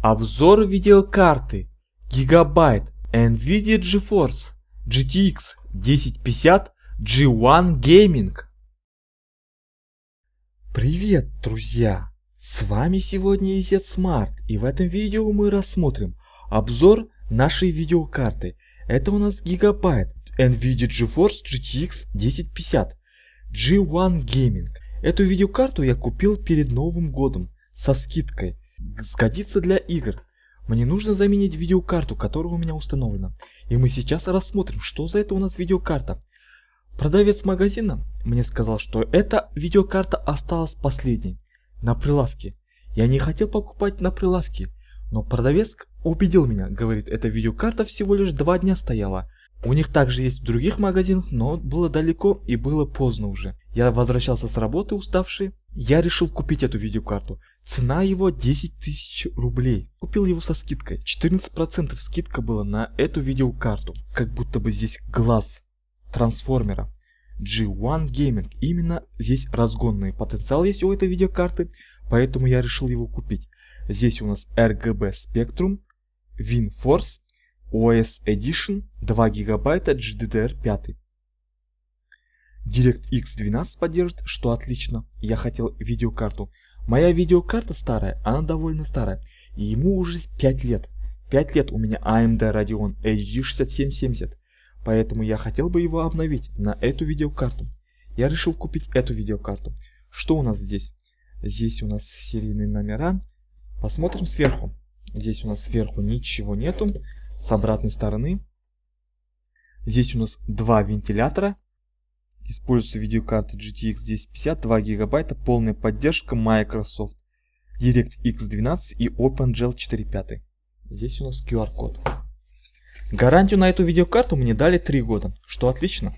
Обзор видеокарты Gigabyte NVIDIA GeForce GTX 1050 G1 Gaming. Привет, друзья! С вами сегодня Изет Смарт, и в этом видео мы рассмотрим обзор нашей видеокарты. Это у нас Gigabyte NVIDIA GeForce GTX 1050 G1 Gaming. Эту видеокарту я купил перед Новым годом со скидкой сгодится для игр. Мне нужно заменить видеокарту, которая у меня установлена. И мы сейчас рассмотрим, что за это у нас видеокарта. Продавец магазина мне сказал, что эта видеокарта осталась последней, на прилавке. Я не хотел покупать на прилавке, но продавец убедил меня, говорит, эта видеокарта всего лишь два дня стояла. У них также есть в других магазинах, но было далеко и было поздно уже. Я возвращался с работы уставший, я решил купить эту видеокарту. Цена его 10 тысяч рублей. Купил его со скидкой. 14% скидка была на эту видеокарту. Как будто бы здесь глаз трансформера. G1 Gaming. Именно здесь разгонный потенциал есть у этой видеокарты. Поэтому я решил его купить. Здесь у нас RGB Spectrum, WinForce, OS Edition, 2 гигабайта GDDR5. DirectX 12 поддержит, что отлично. Я хотел видеокарту. Моя видеокарта старая, она довольно старая. И ему уже 5 лет. 5 лет у меня AMD Radeon HD 6770. Поэтому я хотел бы его обновить на эту видеокарту. Я решил купить эту видеокарту. Что у нас здесь? Здесь у нас серийные номера. Посмотрим сверху. Здесь у нас сверху ничего нету. С обратной стороны. Здесь у нас два вентилятора Используется видеокарта GTX 1050, 2 гигабайта, полная поддержка Microsoft, DirectX 12 и OpenGL 4.5. Здесь у нас QR-код. Гарантию на эту видеокарту мне дали 3 года, что отлично.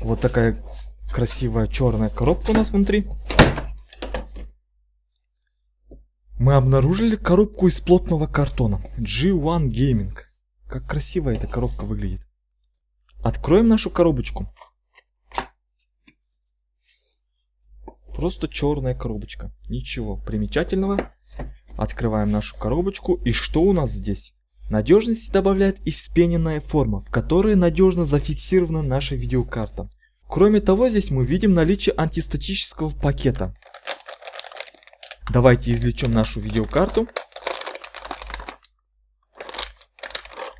Вот такая красивая черная коробка у нас внутри. Мы обнаружили коробку из плотного картона. G1 Gaming. Как красиво эта коробка выглядит. Откроем нашу коробочку. Просто черная коробочка. Ничего примечательного. Открываем нашу коробочку. И что у нас здесь? Надежности добавляет и вспененная форма, в которой надежно зафиксирована наша видеокарта. Кроме того, здесь мы видим наличие антистатического пакета. Давайте извлечем нашу видеокарту.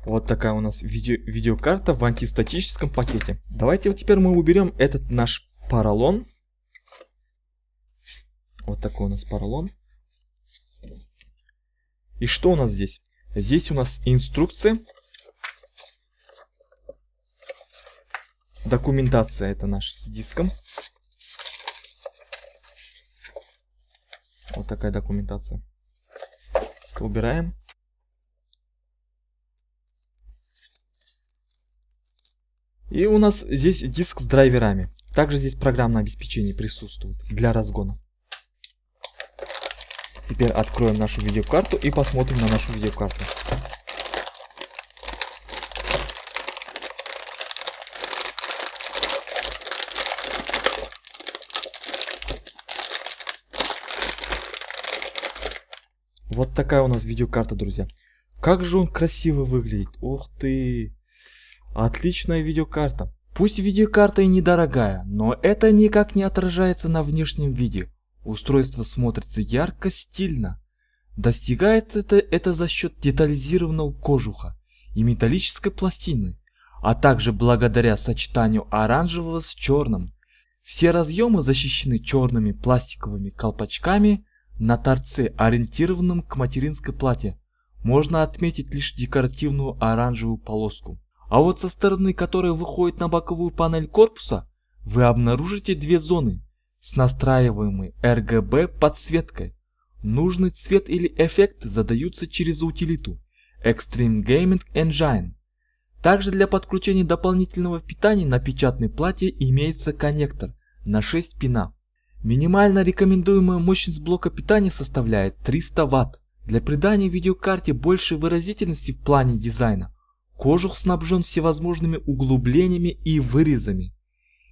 Вот такая у нас видео, видеокарта в антистатическом пакете. Давайте вот теперь мы уберем этот наш поролон. Вот такой у нас поролон. И что у нас здесь? Здесь у нас инструкция. Документация это наш с диском. Вот такая документация. Убираем. И у нас здесь диск с драйверами. Также здесь программное обеспечение присутствует для разгона. Теперь откроем нашу видеокарту и посмотрим на нашу видеокарту. Вот такая у нас видеокарта, друзья. Как же он красиво выглядит. Ух ты. Отличная видеокарта. Пусть видеокарта и недорогая, но это никак не отражается на внешнем виде. Устройство смотрится ярко, стильно. Достигается это, это за счет детализированного кожуха и металлической пластины, а также благодаря сочетанию оранжевого с черным. Все разъемы защищены черными пластиковыми колпачками на торце, ориентированном к материнской плате. Можно отметить лишь декоративную оранжевую полоску. А вот со стороны, которая выходит на боковую панель корпуса, вы обнаружите две зоны с настраиваемой RGB подсветкой. Нужный цвет или эффект задаются через утилиту Extreme Gaming Engine. Также для подключения дополнительного питания на печатной плате имеется коннектор на 6 пина. Минимально рекомендуемая мощность блока питания составляет 300 Вт. Для придания видеокарте большей выразительности в плане дизайна Кожух снабжен всевозможными углублениями и вырезами.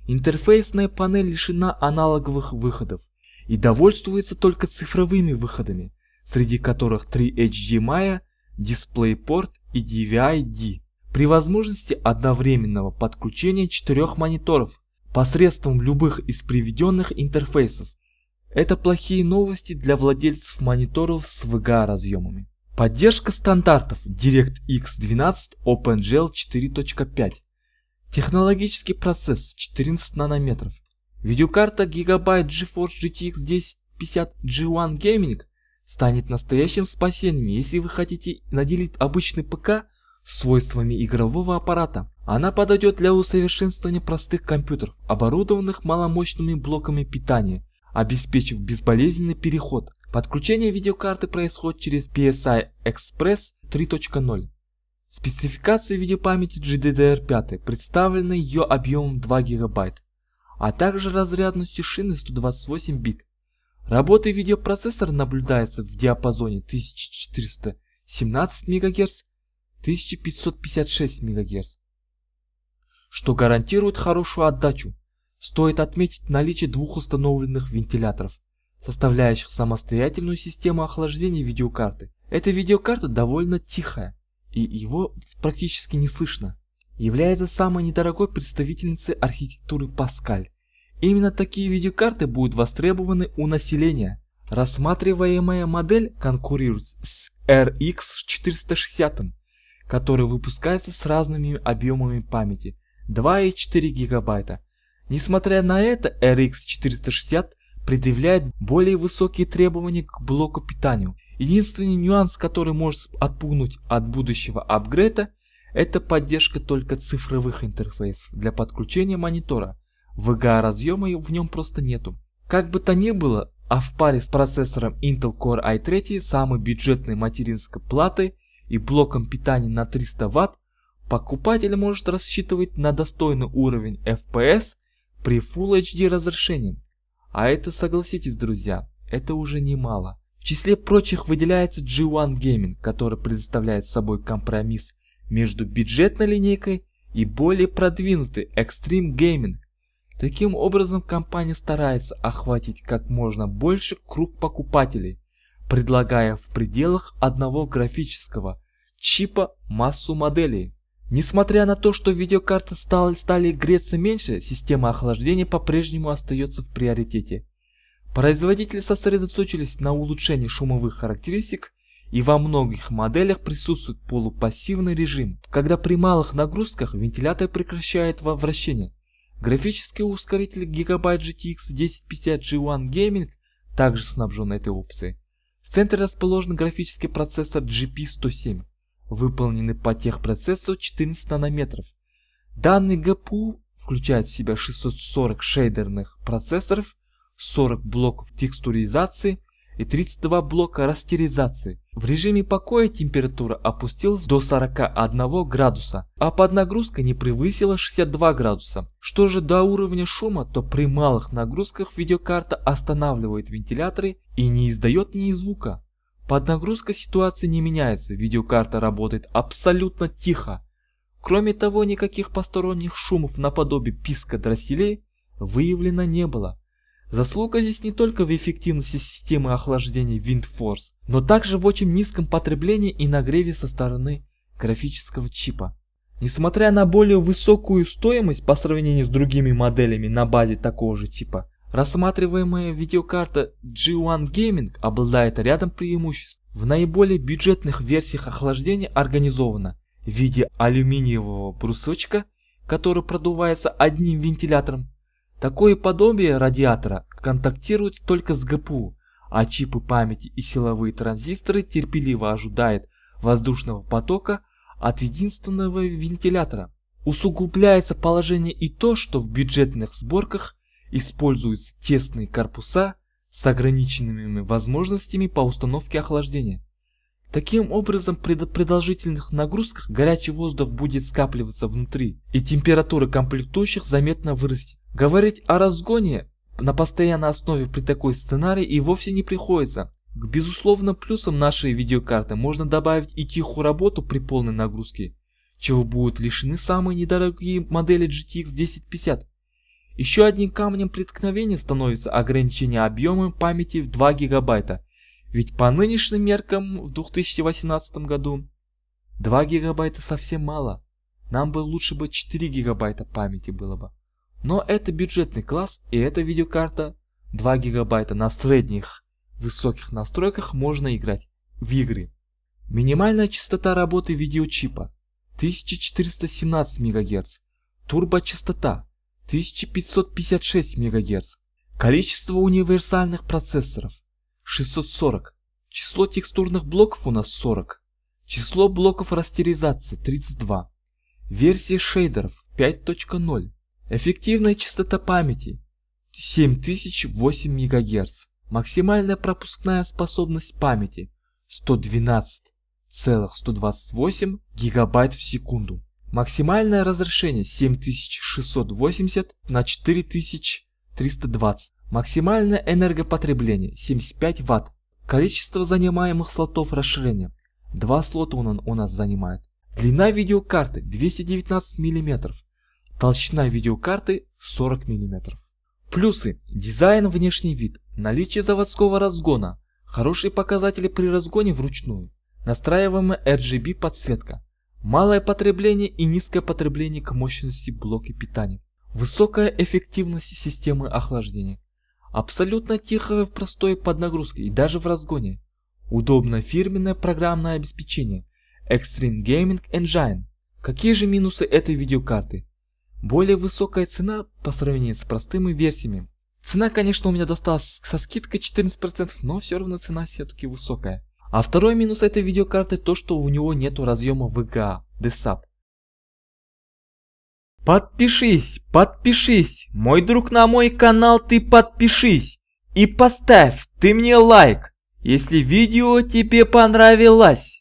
Интерфейсная панель лишена аналоговых выходов и довольствуется только цифровыми выходами, среди которых 3 HDMI, DisplayPort и DVI-D, при возможности одновременного подключения четырех мониторов посредством любых из приведенных интерфейсов. Это плохие новости для владельцев мониторов с VGA разъемами. Поддержка стандартов DirectX 12 OpenGL 4.5. Технологический процесс 14 нанометров. Видеокарта Gigabyte GeForce GTX 1050 G1 Gaming станет настоящим спасением, если вы хотите наделить обычный ПК свойствами игрового аппарата. Она подойдет для усовершенствования простых компьютеров, оборудованных маломощными блоками питания, обеспечив безболезненный переход. Подключение видеокарты происходит через PSI Express 3.0. Спецификации видеопамяти GDDR5 представлены ее объемом 2 ГБ, а также разрядностью шины 128 бит. Работа видеопроцессора наблюдается в диапазоне 1417 МГц 1556 МГц, что гарантирует хорошую отдачу. Стоит отметить наличие двух установленных вентиляторов, составляющих самостоятельную систему охлаждения видеокарты. Эта видеокарта довольно тихая, и его практически не слышно. Является самой недорогой представительницей архитектуры Паскаль. Именно такие видеокарты будут востребованы у населения. Рассматриваемая модель конкурирует с RX 460, который выпускается с разными объемами памяти 2 и 4 гигабайта. Несмотря на это, RX 460 предъявляет более высокие требования к блоку питанию. Единственный нюанс, который может отпугнуть от будущего апгрейда, это поддержка только цифровых интерфейсов для подключения монитора. VGA разъема в нем просто нету. Как бы то ни было, а в паре с процессором Intel Core i3, самой бюджетной материнской платой и блоком питания на 300 Вт, покупатель может рассчитывать на достойный уровень FPS при Full HD разрешении. А это, согласитесь, друзья, это уже немало. В числе прочих выделяется G1 Gaming, который предоставляет собой компромисс между бюджетной линейкой и более продвинутой Extreme Gaming. Таким образом, компания старается охватить как можно больше круг покупателей, предлагая в пределах одного графического чипа массу моделей. Несмотря на то, что видеокарты стали, стали греться меньше, система охлаждения по-прежнему остается в приоритете. Производители сосредоточились на улучшении шумовых характеристик и во многих моделях присутствует полупассивный режим, когда при малых нагрузках вентилятор прекращает вращение. Графический ускоритель Gigabyte GTX 1050 G1 Gaming также снабжен этой опцией. В центре расположен графический процессор GP107 выполнены по техпроцессу 14 нанометров. Данный ГПУ включает в себя 640 шейдерных процессоров, 40 блоков текстуризации и 32 блока растеризации. В режиме покоя температура опустилась до 41 градуса, а под нагрузкой не превысила 62 градуса. Что же до уровня шума, то при малых нагрузках видеокарта останавливает вентиляторы и не издает ни звука. Под нагрузкой ситуация не меняется, видеокарта работает абсолютно тихо. Кроме того, никаких посторонних шумов наподобие писка дросселей выявлено не было. Заслуга здесь не только в эффективности системы охлаждения WindForce, но также в очень низком потреблении и нагреве со стороны графического чипа. Несмотря на более высокую стоимость по сравнению с другими моделями на базе такого же типа, Рассматриваемая видеокарта G1 Gaming обладает рядом преимуществ. В наиболее бюджетных версиях охлаждения организовано в виде алюминиевого брусочка, который продувается одним вентилятором. Такое подобие радиатора контактирует только с ГПУ, а чипы памяти и силовые транзисторы терпеливо ожидают воздушного потока от единственного вентилятора. Усугубляется положение и то, что в бюджетных сборках используются тесные корпуса с ограниченными возможностями по установке охлаждения. Таким образом, при продолжительных нагрузках горячий воздух будет скапливаться внутри, и температура комплектующих заметно вырастет. Говорить о разгоне на постоянной основе при такой сценарии и вовсе не приходится. К безусловным плюсам нашей видеокарты можно добавить и тихую работу при полной нагрузке, чего будут лишены самые недорогие модели GTX 1050. Еще одним камнем преткновения становится ограничение объема памяти в 2 гигабайта. Ведь по нынешним меркам в 2018 году 2 гигабайта совсем мало. Нам бы лучше бы 4 гигабайта памяти было бы. Но это бюджетный класс и эта видеокарта 2 гигабайта на средних высоких настройках можно играть в игры. Минимальная частота работы видеочипа 1417 МГц, турбочастота 1556 МГц, количество универсальных процессоров 640, число текстурных блоков у нас 40, число блоков растеризации 32, версия шейдеров 5.0, эффективная частота памяти 7008 МГц, максимальная пропускная способность памяти 112,128 гигабайт в секунду. Максимальное разрешение 7680 на 4320. Максимальное энергопотребление 75 Вт. Количество занимаемых слотов расширения. Два слота он у нас занимает. Длина видеокарты 219 мм. Толщина видеокарты 40 мм. Плюсы. Дизайн, внешний вид, наличие заводского разгона, хорошие показатели при разгоне вручную, настраиваемая RGB подсветка, малое потребление и низкое потребление к мощности блока питания, высокая эффективность системы охлаждения, абсолютно тихое в простой под нагрузкой и даже в разгоне, удобное фирменное программное обеспечение, Extreme Gaming Engine. Какие же минусы этой видеокарты? Более высокая цена по сравнению с простыми версиями. Цена, конечно, у меня досталась со скидкой 14%, но все равно цена все-таки высокая. А второй минус этой видеокарты то, что у него нету разъема VGA, DSAP. Подпишись, подпишись, мой друг на мой канал, ты подпишись. И поставь ты мне лайк, если видео тебе понравилось.